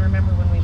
remember when we